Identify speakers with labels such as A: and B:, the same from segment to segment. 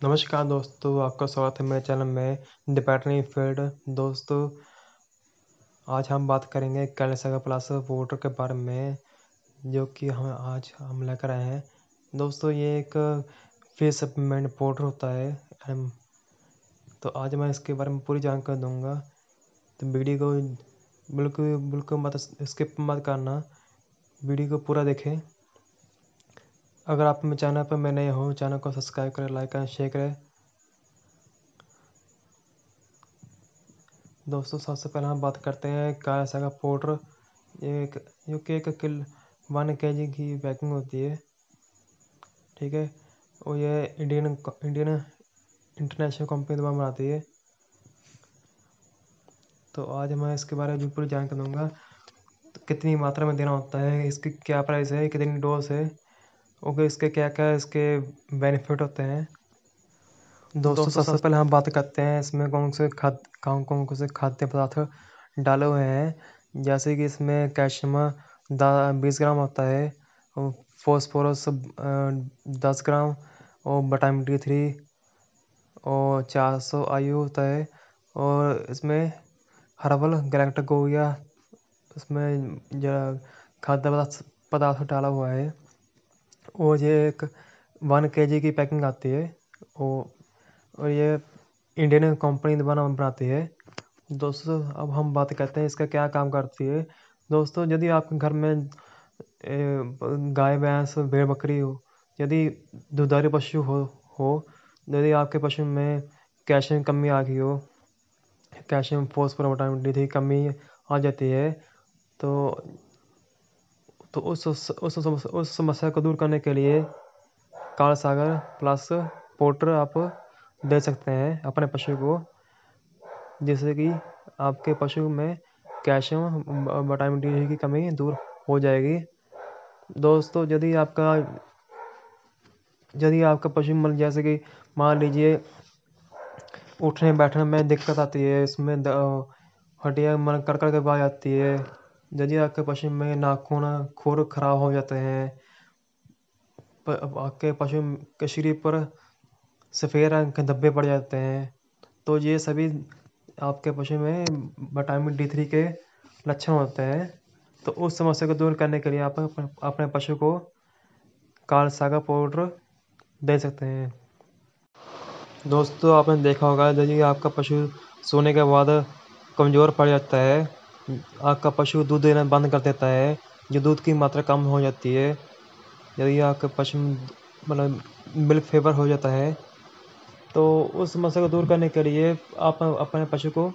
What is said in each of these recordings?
A: नमस्कार दोस्तों, आपका स्वागत है मेरे चैनल में पैटर्नी फ़ील्ड दोस्तों, आज हम बात करेंगे कैलसगा प्लस वोटर के बारे में, जो कि हम आज हम लेकर आए हैं। दोस्तों, ये एक फेस सप्लीमेंट पाउडर होता है तो आज मैं इसके बारे में पूरी जानकारी दूँगा। तो वीडियो को बिल्कुल बिल्कुल मत स्किप मत करना, वीडियो को पूरा देखें। अगर आप मेरे चैनल पर मैं नए हो, चैनल को सब्सक्राइब करें, लाइक करें, शेयर करें। दोस्तों, सबसे पहले हम बात करते हैं काला का पाउडर। एक, जो कि एक किल, वन के जी की पैकिंग होती है, ठीक है? और ये इंडियन इंडियन इंटरनेशनल कंपनी द्वारा बनाती है। तो आज मैं इसके बारे में पूरी जानकारी दूँगा तो कितनी मात्रा में देना होता है, इसकी क्या प्राइस है, कितनी डोज है ओके इसके क्या क्या इसके बेनिफिट होते हैं? दोस्तों सबसे पहले हम बात करते हैं इसमें कौन से खाद कौन कौन से खाद्य पदार्थ डाले हुए हैं। जैसे कि इसमें कैल्शियम बीस ग्राम होता है फॉस्फोरस दस ग्राम और विटामिन डी थ्री और चार सौ आयु होता है। और इसमें हर्बल गैलेक्टिक हो गया इसमें खाद्य पदार्थ पदार्थ डाला हुआ है। और ये एक वन के जी की पैकिंग आती है, वो और ये इंडियन कंपनी बना बनाती है। दोस्तों, अब हम बात करते हैं इसका क्या काम करती है। दोस्तों, यदि आपके घर में गाय, भैंस, भेड़, बकरी हो, यदि दुधारू पशु हो हो, यदि आपके पशु में कैल्शियम कमी आ गई हो, कैल्शियम, फॉस्फोरस, विटामिन डी की कमी आ जाती है तो तो उस उस उस, उस समस्या को दूर करने के लिए काल सागर प्लस पोटर आप दे सकते हैं अपने पशु को जिससे कि आपके पशु में कैल्शियम विटामिन डी की कमी दूर हो जाएगी। दोस्तों यदि आपका यदि आपका पशु मल जैसे कि मान लीजिए उठने बैठने में दिक्कत आती है इसमें हड्डियाँ मन कर कर के बाज आती है यदि आपके पशु में नाखून खुर खराब हो जाते हैं आपके पशु के शरीर पर सफ़ेद रंग के धब्बे पड़ जाते हैं तो ये सभी आपके पशु में विटामिन डी थ्री के लक्षण होते हैं। तो उस समस्या को दूर करने के लिए आप अपने पशु को काल सागा पाउडर दे सकते हैं। दोस्तों, आपने देखा होगा यदि आपका पशु सोने के बाद कमज़ोर पड़ जाता है आपका पशु दूध देना बंद कर देता है, जो दूध की मात्रा कम हो जाती है यदि आपका पशु मतलब मिल्क फेवर हो जाता है तो उस समस्या को दूर करने के लिए आप अपने पशु को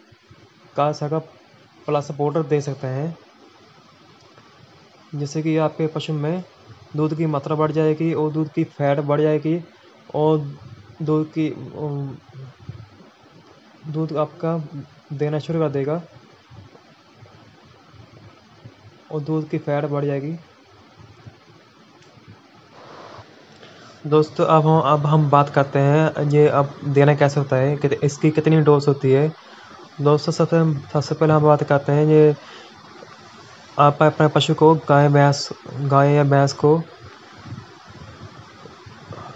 A: कासा का प्लस पाउडर दे सकते हैं, जिससे कि आपके पशु में दूध की मात्रा बढ़ जाएगी और दूध की फैट बढ़ जाएगी और दूध की, दूध आपका देना शुरू कर देगा। और दूध की फैट बढ़ जाएगी। दोस्तों, अब हम अब हम बात करते हैं, ये अब देना कैसे होता है, कि इसकी कितनी डोज होती है। दोस्तों, सबसे सबसे पहले हम बात करते हैं, ये आप अपने पशु को गाय, भैंस, गाय या भैंस को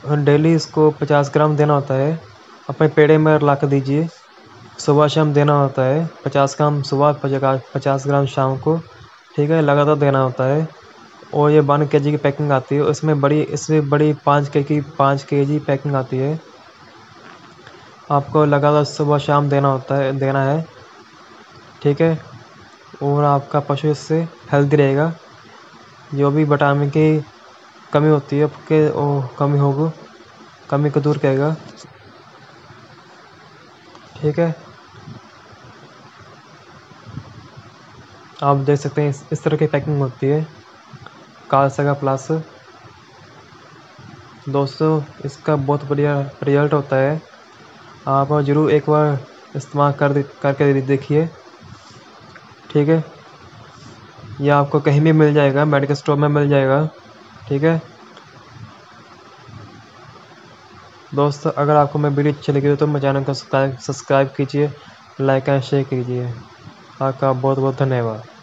A: डेली इसको पचास ग्राम देना होता है। अपने पेड़े में ला कर दीजिए। सुबह शाम देना होता है, पचास ग्राम, सुबह पचास ग्राम शाम को। ठीक है, लगातार देना होता है। और ये वन के जी की पैकिंग आती है। इसमें बड़ी इसमें बड़ी पाँच के की, पाँच के जी पैकिंग आती है। आपको लगातार सुबह शाम देना होता है, देना है। ठीक है? और आपका पशु इससे हेल्दी रहेगा। जो भी विटामिन की कमी होती है, आपके वो कमी होगी, कमी को दूर करेगा। ठीक है? आप देख सकते हैं इस, तरह की पैकिंग होती है। सगा प्लस दोस्तों इसका बहुत बढ़िया रिज़ल्ट होता है। आप ज़रूर एक बार इस्तेमाल कर करके देखिए। ठीक है? ये आपको कहीं भी मिल जाएगा मेडिकल स्टोर में मिल जाएगा। ठीक है? दोस्तों अगर आपको मैं वीडियो अच्छी लगी हो तो मेरे चैनल को सब्सक्राइब कीजिए लाइक एंड शेयर कीजिए। आपका बहुत बहुत धन्यवाद।